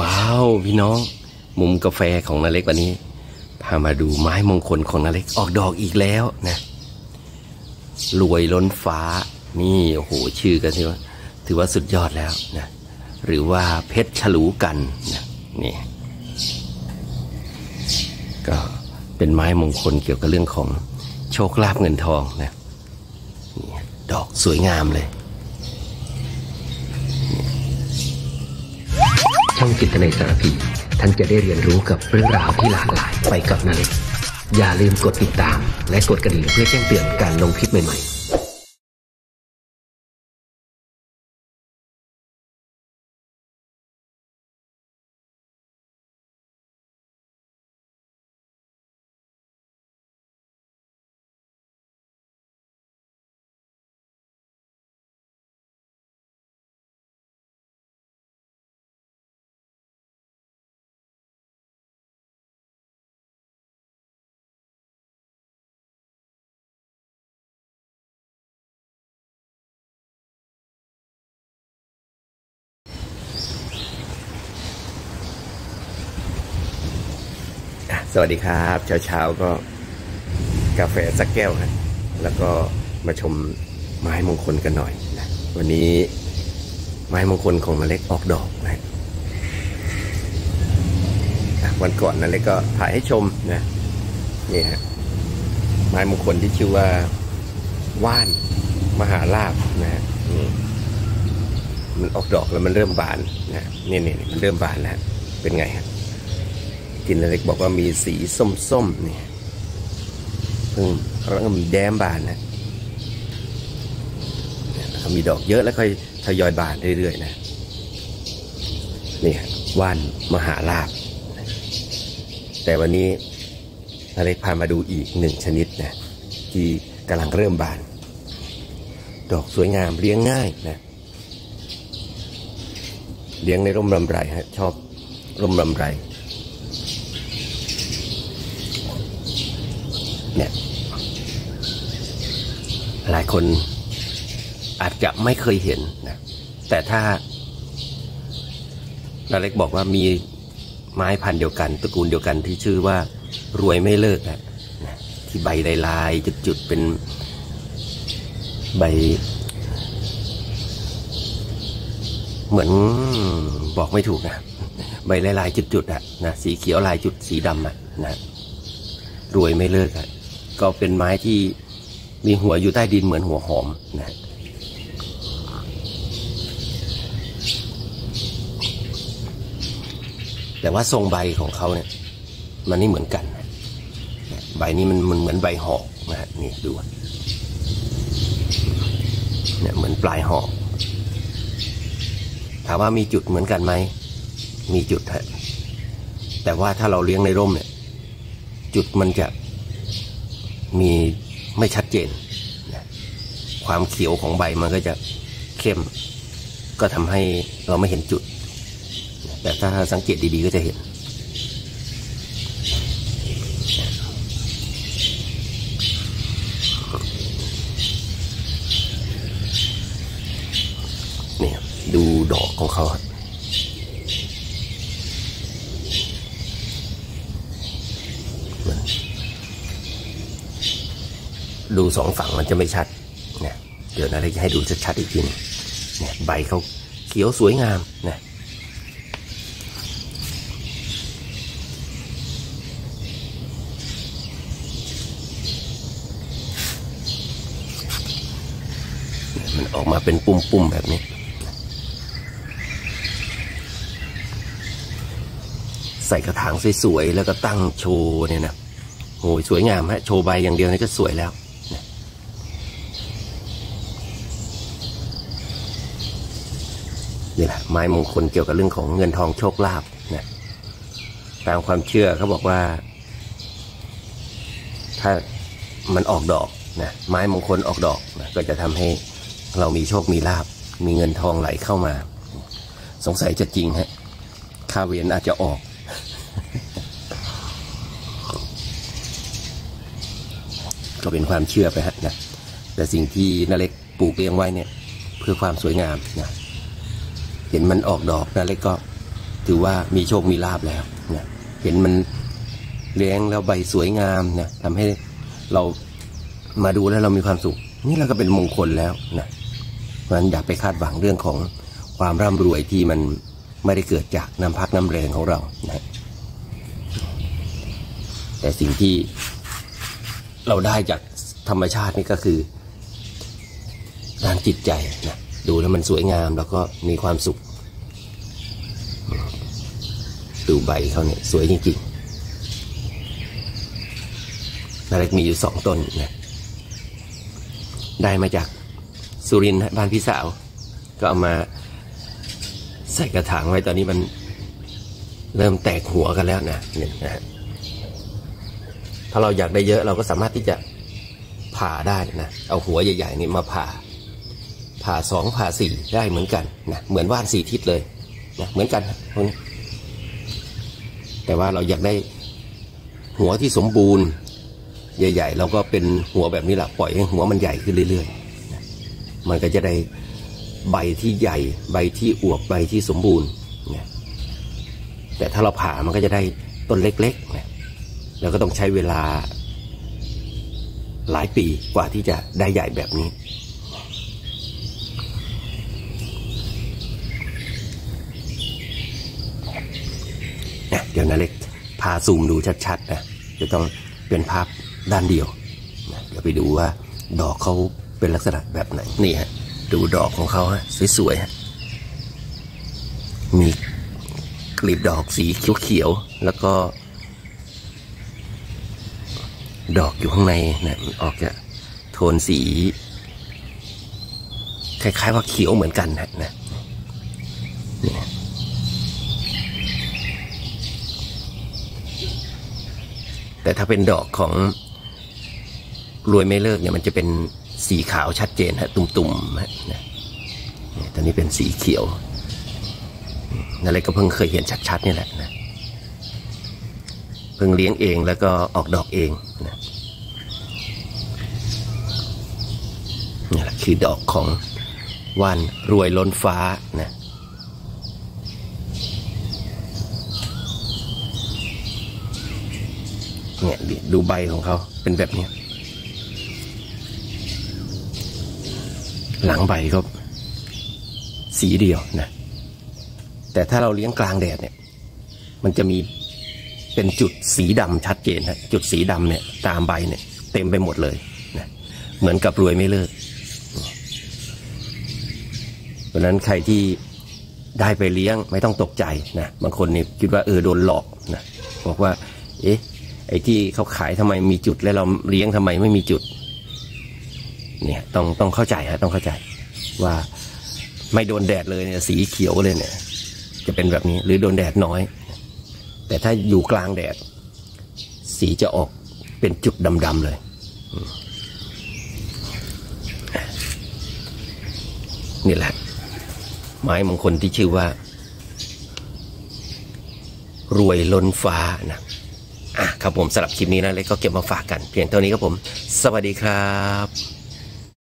ว้าวพี่น้อง มุมกาแฟของนาเล็กวันนี้ พามาดูไม้มงคลของนาเล็กออกดอกอีกแล้วนะรวยล้นฟ้า นี่โอ้โหชื่อกันถือว่าถือว่าสุดยอดแล้วนะหรือว่าเพชรฉลูกันนะนี่ก็เป็นไม้มงคลเกี่ยวกับเรื่องของโชคลาภเงินทองนะนดอกสวยงามเลย ช่องจิตในสารพี ท่านจะได้เรียนรู้กับเรื่องราวที่หลากหลายไปกับนาเล็กอย่าลืมกดติดตาม และกดกระดิ่งเพื่อแจ้งเตือนการลงคลิปใหม่ๆ สวัสดีครับเช้าๆก็กาแฟสักแก้วครับแล้วก็มาชมไม้มงคลกันหน่อยนะวันนี้ไม้มงคลของนาเล็กออกดอกนะวันก่อนนาเล็กก็ถ่ายให้ชมนะนี่ฮะไม้มงคลที่ชื่อว่าว่านมหาลาบนะฮะมันออกดอกแล้วมันเริ่มบานนะนี่นี่นี่มันเริ่มบานแล้วเป็นไงฮะ กินเล็กบอกว่ามีสีส้มๆเนี่ยเพิ่งแล้วก็มีแดมบานนะมีดอกเยอะแล้วค่อยทยอยบานเรื่อยๆนะนี่ว่านมหาลาบ แต่วันนี้อเล็กพามาดูอีกหนึ่งชนิดนะที่กำลังเริ่มบาน ดอกสวยงามเลี้ยงง่ายนะ เลี้ยงในร่มรำไรฮะชอบร่มรำไร เนี่ย หลายคนอาจจะไม่เคยเห็นนะ แต่ถ้านาเล็กบอกว่ามีไม้พันธุ์เดียวกันตระกูลเดียวกันที่ชื่อว่ารวยไม่เลิกนะนะที่ใบลายๆจุดๆเป็นใบ เหมือนบอกไม่ถูกนะใบลายๆจุดๆอะนะสีเขียวลายจุดสีดำอะนะรวยไม่เลิกอะ ก็เป็นไม้ที่มีหัวอยู่ใต้ดินเหมือนหัวหอมนะแต่ว่าทรงใบของเขาเนี่ย มันไม่เหมือนกันใบนี้มันมันเหมือนใบหอกนะฮะนี่ดูเนี่ยเหมือนปลายหอกถามว่ามีจุดเหมือนกันไหมมีจุดฮะแต่ว่าถ้าเราเลี้ยงในร่มเนี่ย จุดมันจะ มีไม่ชัดเจนนะความเขียวของใบมันก็จะเข้ม ก็ทำให้เราไม่เห็นจุด แต่ถ้าสังเกตดีๆก็จะเห็นเนี่ยดูดอกของเขาครับ ดูสองฝั่งมันจะไม่ชัดเนี่ยเดี๋ยวนะเราจะให้ดูชัดๆอีกทีนึงเนี่ยใบเขาเขียวสวยงามนะมันออกมาเป็นปุ่มๆแบบนี้ ใส่กระถางสวยๆ แล้วก็ตั้งโชว์เนี่ยนะโอ้ยสวยงามฮะ โชว์ใบอย่างเดียวนี่ก็สวยแล้ว นี่แหละไม้มงคลเกี่ยวกับเรื่องของเงินทองโชคลาภนะตามความเชื่อเขาบอกว่า ถ้ามันออกดอกนะไม้มงคลออกดอกนะก็จะทำให้เรามีโชคมีลาบมีเงินทองไหลเข้ามา สงสัยจะจริงฮะค่าเวียนอาจจะออก ก็เป็นความเชื่อไปฮะนะแต่สิ่งที่นาเล็กปลูกเลี้ยงไว้เนี่ย เพื่อความสวยงามนะ เห็นมันออกดอกนาเล็กก็ถือว่ามีโชคมีลาบแล้วนะเห็นมันเลี้ยงแล้วใบสวยงามนะทำให้เรามาดูแล้วเรามีความสุข นี่เราก็เป็นมงคลแล้วนะเพราะฉะนั้นอย่าไปคาดหวังเรื่องของความร่ำรวยที่มันไม่ได้เกิดจากน้ำพักน้ำแรงของเรานะแต่สิ่งที่เราได้จากธรรมชาตินี่ก็คือด้านจิตใจนะ ดูแล้วมันสวยงามแล้วก็มีความสุข ดูใบเขาเนี่ยสวยจริงๆนาเล็กมีอยู่สองต้นนะได้มาจากสุรินทร์บ้านพี่สาว ก็เอามาใส่กระถางไว้ตอนนี้มันเริ่มแตกหัวกันแล้วนะเนี่ยนะถ้าเราอยากได้เยอะเราก็สามารถที่จะผ่าได้นะ เอาหัวใหญ่ๆนี่มาผ่า ผ่าสองผ่าสี่ได้เหมือนกันนะเหมือนว่านสี่ทิศเลยนะเหมือนกันนะพวกนี้แต่ว่าเราอยากได้หัวที่สมบูรณ์ ใหญ่ๆ เราก็เป็นหัวแบบนี้แหละปล่อยให้หัวมันใหญ่ขึ้นเรื่อยๆนะมันก็จะได้ใบที่ใหญ่ ใบที่อวบใบที่สมบูรณ์นะแต่ถ้าเราผ่ามันก็จะได้ต้นเล็กๆนะแล้วก็ต้องใช้เวลาหลายปีกว่าที่จะได้ใหญ่แบบนี้ นะเดี๋ยวนาเล็กพาซูมดูชัดๆนะจะต้องเป็นภาพด้านเดียวนะเดี๋ยวไปดูว่าดอกเขาเป็นลักษณะแบบไหนนี่ฮะดูดอกของเขาฮะสวยๆฮะมีกลีบดอกสีเขียวๆแล้วก็ ดอกอยู่ข้างในนะออกจะโทนสี คล้ายๆว่าเขียวเหมือนกันนะนะ แต่ถ้าเป็นดอกของรวยไม่เลิกเนี่ยมันจะเป็นสีขาวชัดเจนฮะตุ่มๆฮะนะเนี่ยตอนนี้เป็นสีเขียวนั่นเลยก็เพิ่งเคยเห็นชัดๆนี่แหละนะเพิ่งเลี้ยงเองแล้วก็ออกดอกเองนะนี่แหละคือดอกของว่านรวยล้นฟ้านะ เนี่ยดูใบของเขาเป็นแบบนี้หลังใบก็สีเดียวนะ แต่ถ้าเราเลี้ยงกลางแดดเนี่ย มันจะมีเป็นจุดสีดำชัดเจนฮะจุดสีดำเนี่ย ตามใบเนี่ย เต็มไปหมดเลยนะเหมือนกับรวยไม่เลิกเพราะฉะนั้นใครที่ได้ไปเลี้ยงไม่ต้องตกใจนะบางคนเนี่ยคิดว่าเออโดนหลอกนะบอกว่า เอ๊ะ ไอ้ที่เขาขายทำไมมีจุด แล้วเราเลี้ยงทำไมไม่มีจุด เนี่ยต้องต้องเข้าใจฮะต้องเข้าใจ ว่าไม่โดนแดดเลยเนี่ยสีเขียวเลยเนี่ย จะเป็นแบบนี้หรือโดนแดดน้อย แต่ถ้าอยู่กลางแดด สีจะออกเป็นจุดดำๆเลยนี่แหละ ไม้มงคลที่ชื่อว่า รวยล้นฟ้านะ ครับผมสำหรับคลิปนี้นะเล็กก็เก็บมาฝากกัน เพียงเท่านี้ครับผม สวัสดีครับ